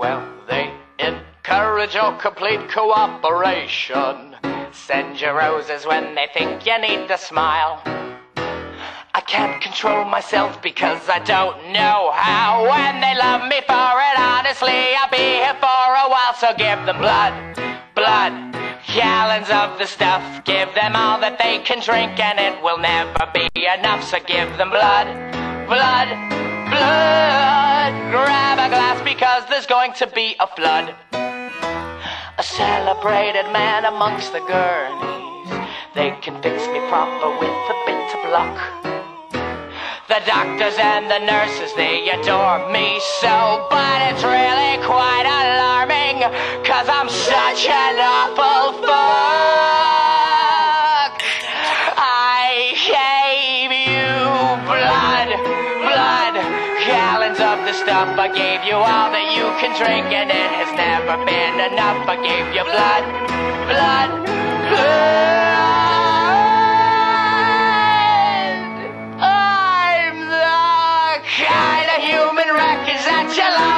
Well, they encourage your complete cooperation. Send you roses when they think you need to smile. I can't control myself because I don't know how. When they love me for it, honestly, I'll be here for a while. So give them blood, blood, gallons of the stuff. Give them all that they can drink, and it will never be enough. So give them blood, blood, blood. Because there's going to be a flood. A celebrated man amongst the gurneys. They can fix me proper with a bit of luck. The doctors and the nurses, they adore me so, but it's really quite alarming, cause I'm such an awful fuck. I gave you blood, blood, gallons of the stuff. I gave you all that you can drink, and it has never been enough. I gave you blood, blood, blood. I'm the kind of human wreckage that you love.